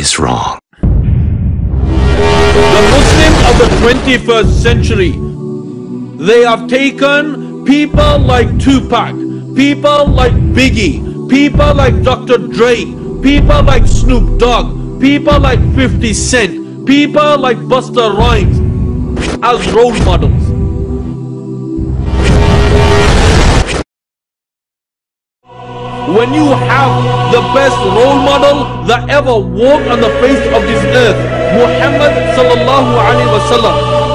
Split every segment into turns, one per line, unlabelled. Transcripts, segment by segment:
is wrong.
The Muslims of the 21st century, they have taken people like Tupac, people like Biggie, people like Dr. Dre, people like Snoop Dogg, people like 50 Cent, people like Busta Rhymes as role models. When you have the best role model that ever walked on the face of this earth, Muhammad sallallahu alaihi wasallam.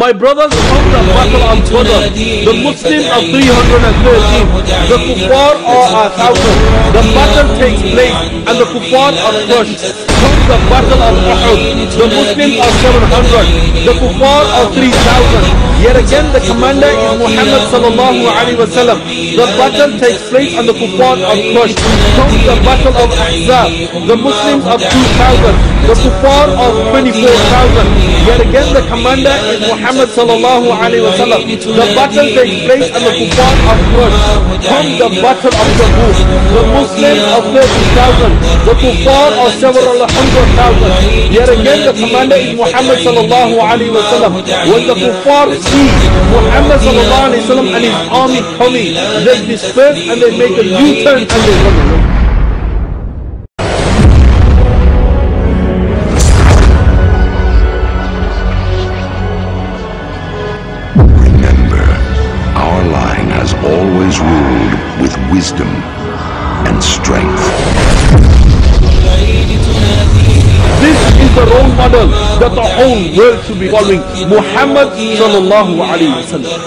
My brothers from the battle of Badr, the Muslims are 313, the kuffar are a thousand. The battle takes place and the kuffar are crushed. Comes the battle of Uhud, the Muslims are 700, the kuffar are 3000. Yet again the commander is Muhammad sallallahu alaihi wasallam. The battle takes place and the kuffar are crushed. Comes the battle of Ahzab, the Muslims are 2000, the kuffar are 24,000. Yet again the commander is Muhammad sallallahu alaihi wasallam. The battle takes place and the kuffar of crushed. Comes the battle of the Tabuk, the Muslims are 30,000, the kuffar are several hundred thousand. Yet again the commander is Muhammad sallallahu alaihi wasallam. When the kuffar see Muhammad sallallahu alaihi wasallam and his army coming, they disperse and they make a U-turn and they run away.
always ruled with wisdom and strength.
This is the role model that the whole world should be following. Muhammad sallallahu
alayhi wa sallam.